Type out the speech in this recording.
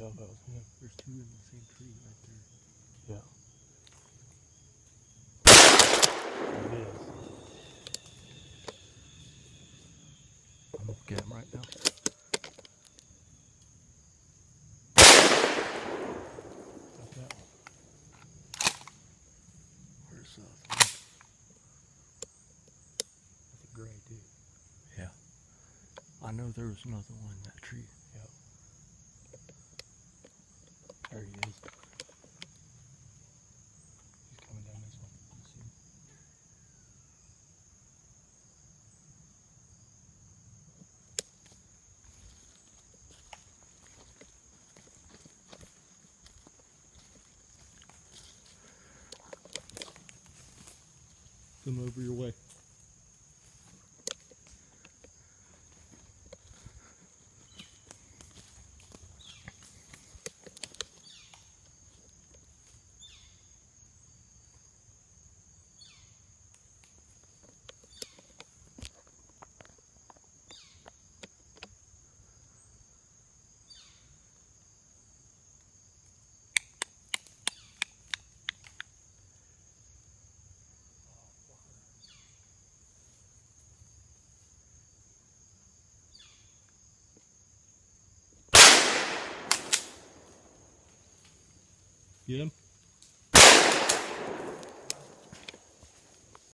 thought that was. There's two in the same tree right there. Yeah. It is. I'm gonna get him right now. Got that one. Where's the one? That's a gray too. Yeah. I know there was another one in that tree. Yep. There he is. He's coming down this one. You see him? Come over your way. Him?